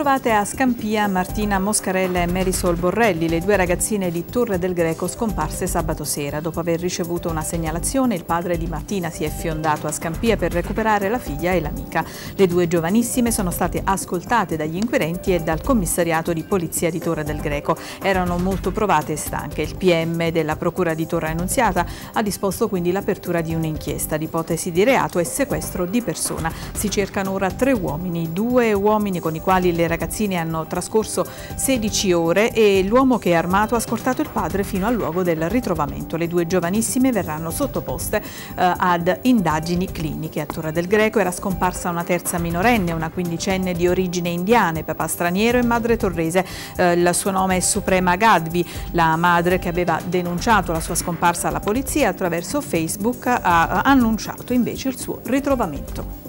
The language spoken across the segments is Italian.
Ritrovate a Scampia Martina Moscarella e Marisol Borrelli, le due ragazzine di Torre del Greco scomparse sabato sera. Dopo aver ricevuto una segnalazione, il padre di Martina si è fiondato a Scampia per recuperare la figlia e l'amica. Le due giovanissime sono state ascoltate dagli inquirenti e dal commissariato di polizia di Torre del Greco. Erano molto provate e stanche. Il PM della Procura di Torre Annunziata ha disposto quindi l'apertura di un'inchiesta di ipotesi di reato e sequestro di persona. Si cercano ora tre uomini, due uomini con i quali le ragazzine hanno trascorso 16 ore e l'uomo che è armato ha scortato il padre fino al luogo del ritrovamento. Le due giovanissime verranno sottoposte eh, ad indagini cliniche. A Torre del Greco era scomparsa una terza minorenne, una quindicenne di origine indiane, papà straniero e madre torrese. Eh, il suo nome è Suprema Gadvi. La madre che aveva denunciato la sua scomparsa alla polizia attraverso Facebook ha annunciato invece il suo ritrovamento.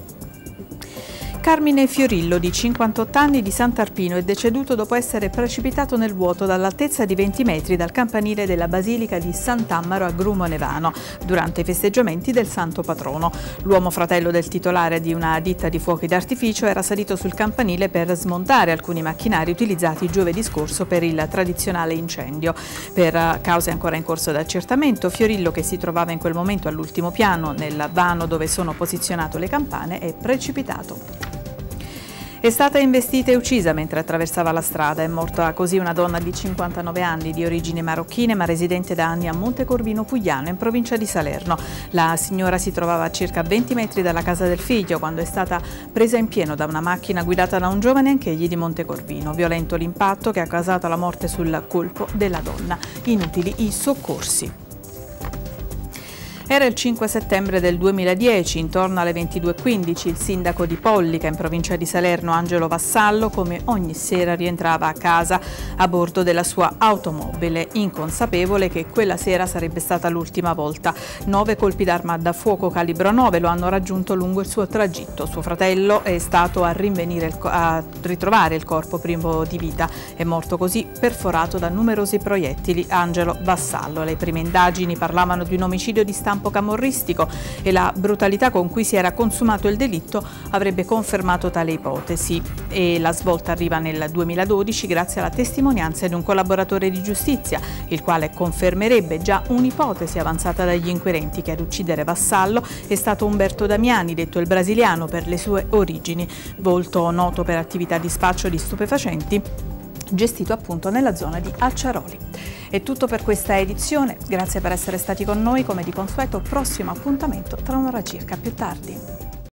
Carmine Fiorillo, di 58 anni, di Sant'Arpino, è deceduto dopo essere precipitato nel vuoto dall'altezza di 20 metri dal campanile della Basilica di Sant'Ammaro a Grumo Nevano, durante i festeggiamenti del Santo Patrono. L'uomo fratello del titolare di una ditta di fuochi d'artificio era salito sul campanile per smontare alcuni macchinari utilizzati giovedì scorso per il tradizionale incendio. Per cause ancora in corso d'accertamento, Fiorillo, che si trovava in quel momento all'ultimo piano, nel vano dove sono posizionate le campane, è precipitato. È stata investita e uccisa mentre attraversava la strada. È morta così una donna di 59 anni di origini marocchine ma residente da anni a Montecorvino Pugliano in provincia di Salerno. La signora si trovava a circa 20 metri dalla casa del figlio quando è stata presa in pieno da una macchina guidata da un giovane anch'egli di Montecorvino. Violento l'impatto che ha causato la morte sul colpo della donna. Inutili i soccorsi. Era il 5 settembre del 2010, intorno alle 22.15, il sindaco di Pollica, in provincia di Salerno, Angelo Vassallo, come ogni sera rientrava a casa a bordo della sua automobile, inconsapevole che quella sera sarebbe stata l'ultima volta. Nove colpi d'arma da fuoco calibro 9 lo hanno raggiunto lungo il suo tragitto. Suo fratello è stato a, a ritrovare il corpo primo di vita. È morto così perforato da numerosi proiettili. Angelo Vassallo. Le prime indagini parlavano di un omicidio di stampa campo camorristico e la brutalità con cui si era consumato il delitto avrebbe confermato tale ipotesi. E la svolta arriva nel 2012 grazie alla testimonianza di un collaboratore di giustizia, il quale confermerebbe già un'ipotesi avanzata dagli inquirenti che ad uccidere Vassallo è stato Umberto Damiani, detto il brasiliano per le sue origini, volto noto per attività di spaccio di stupefacenti gestito appunto nella zona di Alciaroli. È tutto per questa edizione, grazie per essere stati con noi, come di consueto prossimo appuntamento tra un'ora circa più tardi.